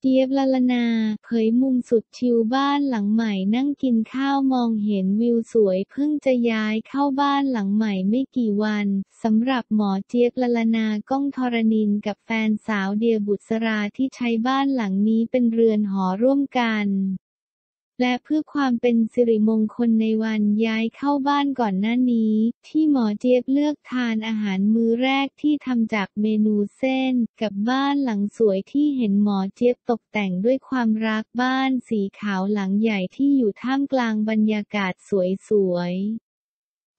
เจี๊ยบลลนา เผยมุมสุดชิลบ้านหลังใหม่นั่งกินข้าวมองเห็นวิวสวยเพิ่งจะย้ายเข้าบ้านหลังใหม่ไม่กี่วันสำหรับหมอเจี๊ยบลลนาก้องธรณินกับแฟนสาวเดียบุษราที่ใช้บ้านหลังนี้เป็นเรือนหอร่วมกัน และเพื่อความเป็นสิริมงคลในวันย้ายเข้าบ้านก่อนหน้านี้ ที่หมอเจี๊ยบเลือกทานอาหารมื้อแรกที่ทำจากเมนูเส้น กับบ้านหลังสวยที่เห็นหมอเจี๊ยบตกแต่งด้วยความรักบ้านสีขาวหลังใหญ่ที่อยู่ท่ามกลางบรรยากาศสวยๆ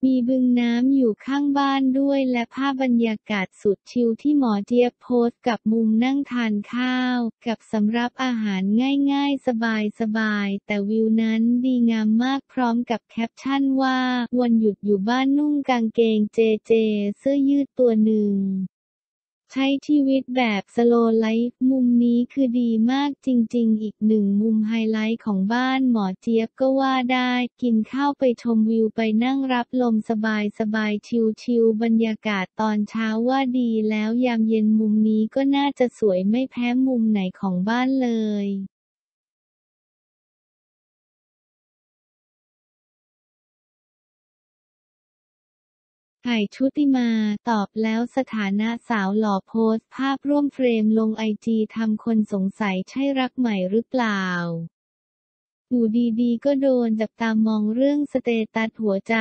มีบึงน้ำอยู่ข้างบ้านด้วยและภาพบรรยากาศสุดชิลที่หมอเจี๊ยบโพสกับมุมนั่งทานข้าว กับสำรับอาหารง่ายๆ สบายๆ แต่วิวนั้นดีงามมากพร้อมกับแคปชั่นว่า วันหยุดอยู่บ้านนุ่งกางเกงเจเจ เสื้อยืดตัวหนึ่ง ใช้ชีวิตแบบสโลไลฟ์มุมนี้คือดีมากจริง ๆ อีกหนึ่งมุมไฮไลท์ของบ้านหมอเจี๊ยบก็ว่าได้ กินข้าวไปชมวิวไปนั่งรับลมสบายสบายชิลๆบรรยากาศตอนเช้าว่าดีแล้วยามเย็นมุมนี้ก็น่าจะสวยไม่แพ้มุมไหนของบ้านเลย ต่ายชุติมาตอบแล้วสถานะสาวหล่อโพสต์ภาพร่วมเฟรมลงไอจีทำคนสงสัยใช่รักใหม่หรือเปล่าอยู่ดีๆ ก็โดนจับตามองเรื่อง status หัวใจ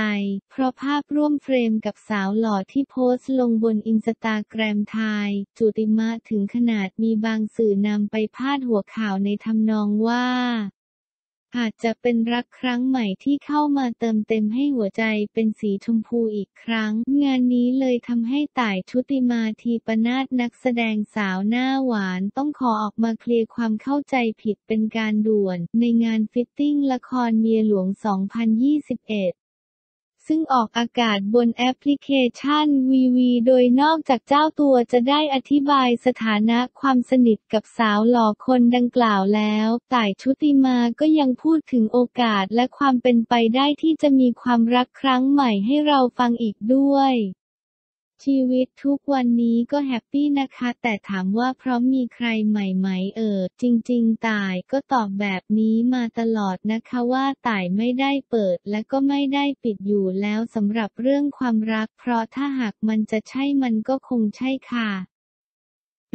เพราะภาพร่วมเฟรมกับสาวหล่อที่โพสต์ลงบนอินสตาแกรมต่าย ชุติมาถึงขนาดมีบางสื่อนำไปพาดหัวข่าวในทำนองว่า อาจจะเป็นรักครั้งใหม่ที่เข้ามาเติมเต็มให้หัวใจเป็นสีชมพูอีกครั้ง งานนี้เลยทำให้ต่ายชุติมาทีปนาตนักแสดงสาวหน้าหวานต้องขอออกมาเคลียร์ความเข้าใจผิดเป็นการด่วน ในงานฟิตติ้งละครเมียหลวง 2021 ซึ่งออกอากาศบนแอปพลิเคชันวีวีโดยนอกจากเจ้าตัวจะได้อธิบายสถานะความสนิทกับสาวหล่อคนดังกล่าวแล้ว ต่ายชุติมาก็ยังพูดถึงโอกาสและความเป็นไปได้ที่จะมีความรักครั้งใหม่ให้เราฟังอีกด้วย ชีวิตทุกวันนี้ก็แฮปปี้นะคะ แต่ถามว่าเพราะมีใครใหม่ไหมเออ จริง ๆ ตายก็ตอบแบบนี้มาตลอดนะคะว่าตายไม่ได้เปิดและก็ไม่ได้ปิดอยู่แล้วสำหรับเรื่องความรัก เพราะถ้าหากมันจะใช่มันก็คงใช่ค่ะ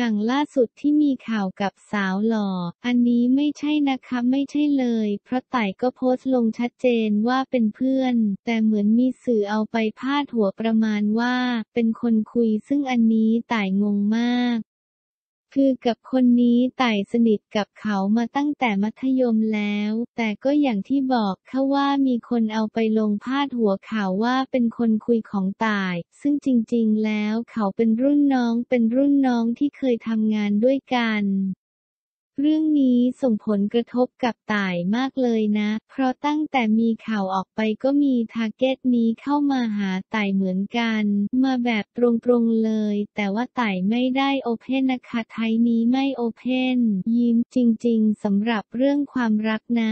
อย่างล่าสุดที่มีข่าวกับสาวหล่อ อันนี้ไม่ใช่นะคะไม่ใช่เลย เพราะไต่ก็โพสต์ลงชัดเจนว่าเป็นเพื่อน แต่เหมือนมีสื่อเอาไปพาดหัวประมาณว่า เป็นคนคุยซึ่งอันนี้ต่ายงงมาก คือกับคนนี้ต่ายสนิทกับเขามาตั้งแต่มัธยมแล้ว แต่ก็อย่างที่บอกเขาว่ามีคนเอาไปลงพาดหัวข่าวว่าเป็นคนคุยของต่าย ซึ่งจริงๆแล้วเขาเป็นรุ่นน้องเป็นรุ่นน้องที่เคยทำงานด้วยกัน เรื่องนี้ส่งผลกระทบกับต่ายมากเลยนะ เพราะตั้งแต่มีข่าวออกไปก็มี target นี้เข้ามาหาต่ายเหมือนกัน มาแบบตรงๆเลย แต่ว่าต่ายไม่ได้โอเพนนะคะไทยนี้ไม่โอเพนยิ้มจริงๆสำหรับเรื่องความรักนะ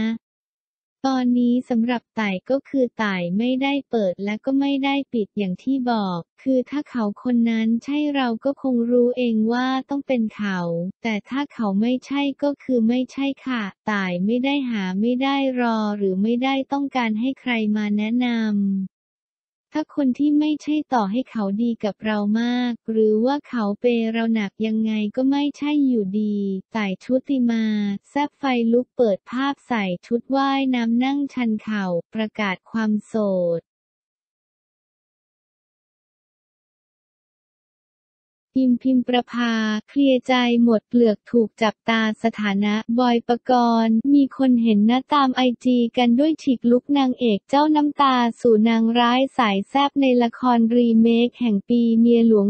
ตอนนี้สำหรับต่ายก็คือต่ายไม่ได้เปิดและก็ไม่ได้ปิดอย่างที่บอก คือถ้าเขาคนนั้นใช่เราก็คงรู้เองว่าต้องเป็นเขา แต่ถ้าเขาไม่ใช่ก็คือไม่ใช่ค่ะต่ายไม่ได้หาไม่ได้รอหรือไม่ได้ต้องการให้ใครมาแนะนำ ถ้าคนที่ไม่ใช่ต่อให้เขาดีกับเรามาก หรือว่าเขาเปเราหนักยังไงก็ไม่ใช่อยู่ดีใส่ชุติมา แซบไฟลุกเปิดภาพใส่ชุดว่ายน้ำนั่งชันเข่า ประกาศความโสด พิมพิมประภา เคลียร์ใจหมดเปลือกถูกจับตาสถานะ บอยปกรณ์ มีคนเห็นหน้าตามไอจีกันด้วยฉีกลุกนางเอกเจ้าน้ำตาสู่นางร้ายสายแซบในละครรีเมคแห่งปีเมียหลวง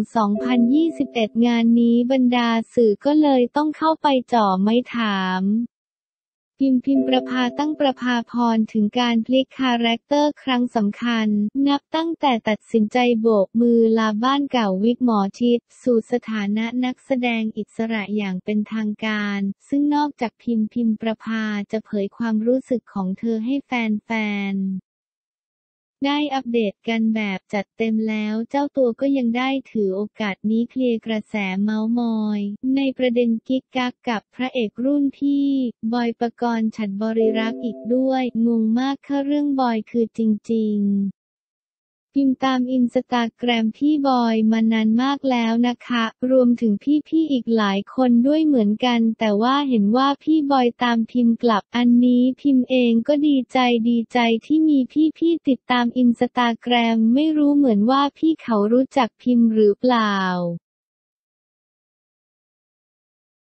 2021 งานนี้บรรดาสื่อก็เลยต้องเข้าไปจ่อไม่ถาม พิมพิมประภาตั้งประภาพรถึงการพลิกคาแรคเตอร์ครั้งสำคัญ นับตั้งแต่ตัดสินใจโบกมือลาบ้านเก่าวิกหมอชิด สู่สถานะนักแสดงอิสระอย่างเป็นทางการ ซึ่งนอกจากพิมพิมประภาจะเผยความรู้สึกของเธอให้แฟนๆ ได้อัปเดตกันแบบจัดเต็มแล้ว เจ้าตัวก็ยังได้ถือโอกาสนี้เคลียร์กระแสเมาส์มอย ในประเด็นกิ๊กกักกับพระเอกรุ่นพี่ บอยปกรณ์ฉัดบริรักษ์อีกด้วย งงมากค่ะเรื่องบอยคือจริง ๆ พิมพ์ตามอินสตาแกรมพี่บอยมานานมากแล้วนะคะ รวมถึงพี่ๆอีกหลายคนด้วยเหมือนกัน แต่ว่าเห็นว่าพี่บอยตามพิมพ์กลับ อันนี้พิมพ์เองก็ดีใจดีใจที่มีพี่ๆติดตามอินสตาแกรมไม่รู้เหมือนว่าพี่เขารู้จักพิมพ์หรือเปล่า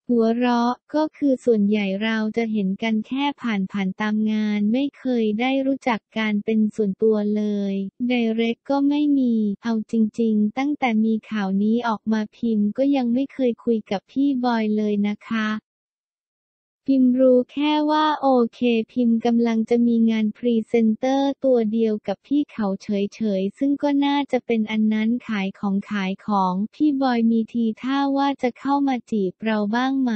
หัวเราะก็คือส่วนใหญ่เราจะเห็นกันแค่ผ่านๆตามงาน ไม่เคยได้รู้จักการเป็นส่วนตัวเลยไดเรกก็ไม่มี เอาจริงๆ ตั้งแต่มีข่าวนี้ออกมาพิมพ์ก็ยังไม่เคยคุยกับพี่บอยเลยนะคะ พิมรู้แค่ว่าโอเคพิมกำลังจะมีงานพรีเซนเตอร์ตัวเดียวกับพี่เขาเฉยๆ ซึ่งก็น่าจะเป็นอันนั้นขายของขายของ พี่บอยมีทีท่าว่าจะเข้ามาจีบเราบ้างไหม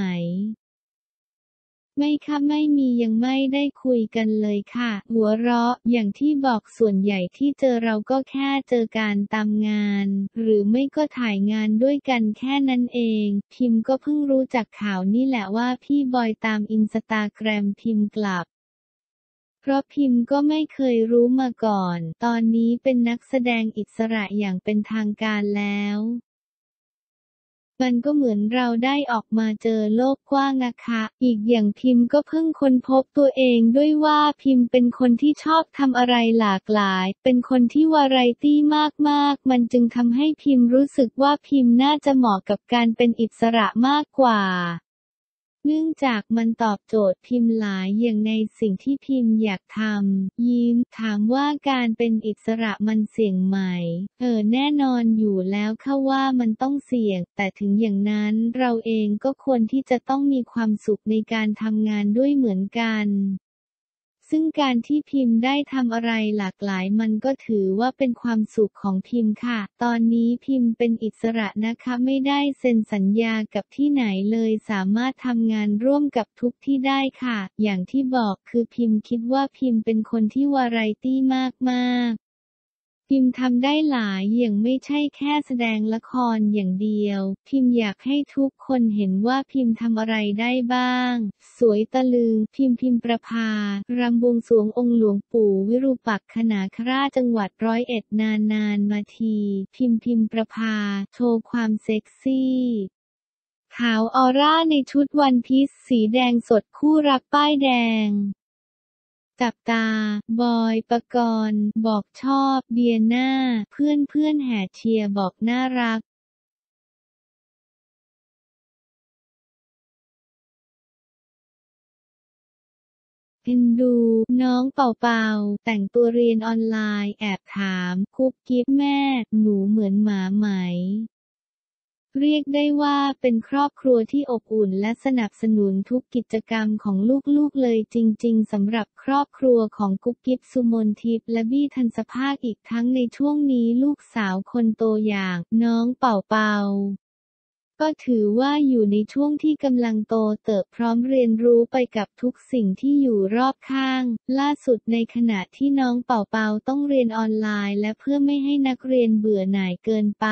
ไม่ค่ะไม่มียังไม่ได้คุยกันเลยค่ะ หัวเราะอย่างที่บอกส่วนใหญ่ที่เจอเราก็แค่เจอการตามงาน หรือไม่ก็ถ่ายงานด้วยกันแค่นั้นเอง พิมพ์ก็เพิ่งรู้จากข่าวนี่แหละว่าพี่บอยตามอินสตาแกรมพิมพ์กลับเพราะพิมพ์ก็ไม่เคยรู้มาก่อน ตอนนี้เป็นนักแสดงอิสระอย่างเป็นทางการแล้ว มันก็เหมือนเราได้ออกมาเจอโลกกว้างนะคะ อีกอย่างพิมพ์ก็เพิ่งค้นพบตัวเองด้วยว่าพิมพ์เป็นคนที่ชอบทำอะไรหลากหลาย เป็นคนที่วาไรตี้มากๆ มันจึงทำให้พิมพ์รู้สึกว่าพิมพ์น่าจะเหมาะกับการเป็นอิสระมากกว่า เนื่องจากมันตอบโจทย์พิมพ์หลายอย่างในสิ่งที่พิมพ์อยากทำ ยิ้ม ถามว่าการเป็นอิสระมันเสี่ยงไหม เออแน่นอนอยู่แล้วค่ะว่ามันต้องเสี่ยง แต่ถึงอย่างนั้นเราเองก็ควรที่จะต้องมีความสุขในการทำงานด้วยเหมือนกัน ซึ่งการที่พิมพ์ได้ทำอะไรหลากหลายมันก็ถือว่าเป็นความสุขของพิมพ์ค่ะ ตอนนี้พิมพ์เป็นอิสระนะคะไม่ได้เซ็นสัญญากับที่ไหนเลยสามารถทำงานร่วมกับทุกที่ได้ค่ะ อย่างที่บอกคือพิมพ์คิดว่าพิมพ์เป็นคนที่วาไรตี้มากๆ พิมพ์ทำได้หลายอย่างไม่ใช่แค่แสดงละครอย่างเดียว พิมพ์อยากให้ทุกคนเห็นว่าพิมพ์ทำอะไรได้บ้าง สวยตะลึง พิมพ์พิมพ์ประภารำบวงสวงองค์หลวงปู่วิรูปักขนาคราจังหวัดร้อยเอ็ดนานนานมาที พิมพ์พิมพ์ประภา โชว์ความเซ็กซี่ขาวออร่าในชุดวันพีซสีแดงสดคู่รักป้ายแดง จับตา บอยปกรณ์บอกชอบเดียน่าเพื่อนเพื่อนแห่เชียร์บอกน่ารักเอ็นดู น้องเป่าเป่าแต่งตัวเรียนออนไลน์แอบถาม คุกกิ๊บแม่ หนูเหมือนหมาไหม เรียกได้ว่าเป็นครอบครัวที่อบอุ่นและสนับสนุนทุกกิจกรรมของลูกๆเลยจริง ๆสำหรับครอบครัวของกุ๊กกิ๊บสุมนทิพย์และบี้ทันสภาคอีกทั้งในช่วงนี้ลูกสาวคนโตอย่างน้องเป่าเป่าก็ถือว่าอยู่ในช่วงที่กำลังโตเติบพร้อมเรียนรู้ไปกับทุกสิ่งที่อยู่รอบข้าง ล่าสุดในขณะที่น้องเป่าเปาต้องเรียนออนไลน์ และเพื่อไม่ให้นักเรียนเบื่อหน่ายเกินไป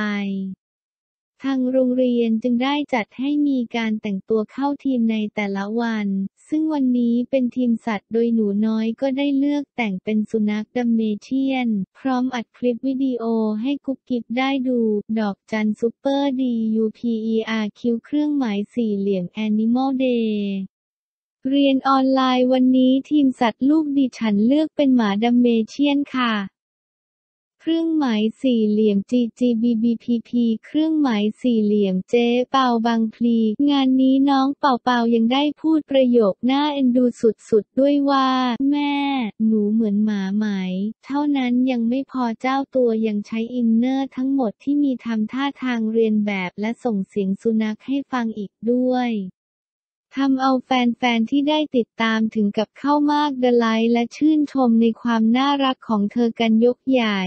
ทางโรงเรียนจึงได้จัดให้มีการแต่งตัวเข้าธีมในแต่ละวัน ซึ่งวันนี้เป็นธีมสัตว์โดยหนูน้อยก็ได้เลือกแต่งเป็นสุนัขดัลเมเชียน พร้อมอัดคลิปวิดีโอให้กุ๊บกิ๊บได้ดู ดอกจันซูเปอร์ดียูพีอาร์คิวเครื่องหมายสี่เหลี่ยม animal day เรียนออนไลน์วันนี้ธีมสัตว์ลูกดิฉันเลือกเป็นหมาดัลเมเชียนค่ะ เครื่องหมายสี่เหลี่ยม GGBBPP เครื่องหมายสี่เหลี่ยมเจ๊เปาบางพลี งานนี้น้องเป่าเปายังได้พูดประโยคน่าเอ็นดูสุดๆ ด้วยว่า แม่ หนูเหมือนหมาไหม เท่านั้นยังไม่พอเจ้าตัวยังใช้อินเนอร์ทั้งหมดที่มีทำท่าทางเรียนแบบและส่งเสียงสุนัขให้ฟังอีกด้วย ทำเอาแฟนๆที่ได้ติดตามถึงกับเข้ามากเดลไลและชื่นชมในความน่ารักของเธอกันยกใหญ่